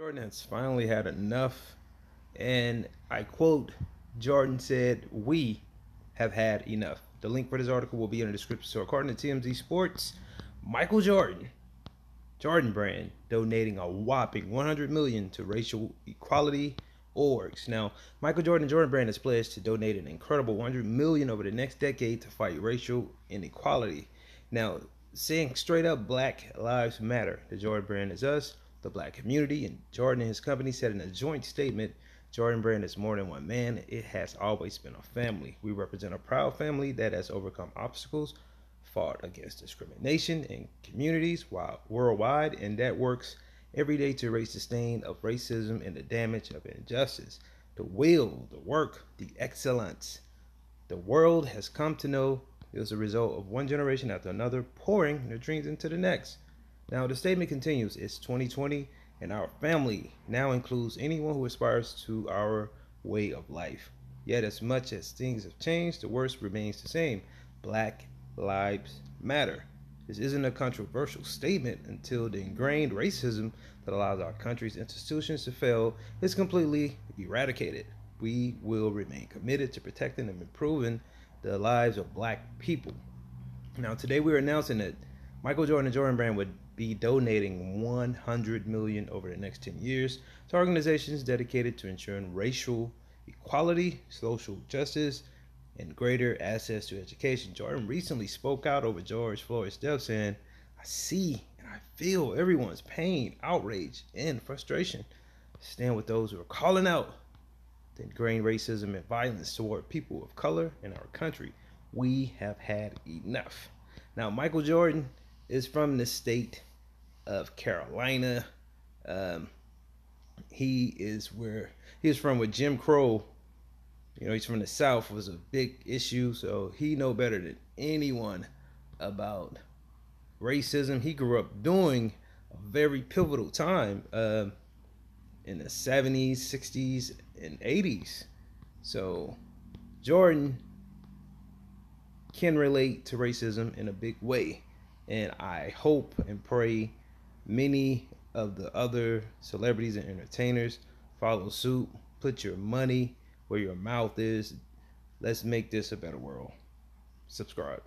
Jordan has finally had enough. And I quote Jordan said, We have had enough. The link for this article will be in the description. So, according to TMZ Sports, Michael Jordan, Jordan Brand, donating a whopping 100 million to racial equality orgs. Now, Michael Jordan and Jordan Brand has pledged to donate an incredible 100 million over the next decade to fight racial inequality. Now, saying straight up, Black Lives Matter. The Jordan Brand is us, the black community, and Jordan and his company said in a joint statement Jordan Brand is more than one man. It has always been a family. We represent a proud family that has overcome obstacles, fought against discrimination in communities while worldwide, and that works every day to erase the stain of racism and the damage of injustice. The will, the work, the excellence. The world has come to know is a result of one generation after another pouring their dreams into the next. Now, the statement continues it's 2020 and our family now includes anyone who aspires to our way of life. Yet, as much as things have changed, the worst remains the same Black Lives Matter. This isn't a controversial statement until the ingrained racism that allows our country's institutions to fail is completely eradicated. We will remain committed to protecting and improving the lives of black people. Now, today we're announcing that Michael Jordan and Jordan Brand would be donating 100 million over the next 10 years to organizations dedicated to ensuring racial equality, social justice, and greater access to education. Jordan recently spoke out over George Floyd's death, saying, I see and I feel everyone's pain, outrage, and frustration. Stand with those who are calling out the ingrained racism and violence toward people of color in our country. We have had enough. Now, Michael Jordan is from the state of Carolina. Um, he is where he was from with Jim Crow. You know, he's from the South was a big issue, so he know better than anyone about racism. He grew up during a very pivotal time um, in the 70s, 60s, and 80s. So Jordan can relate to racism in a big way. And I hope and pray many of the other celebrities and entertainers follow suit. Put your money where your mouth is. Let's make this a better world. Subscribe.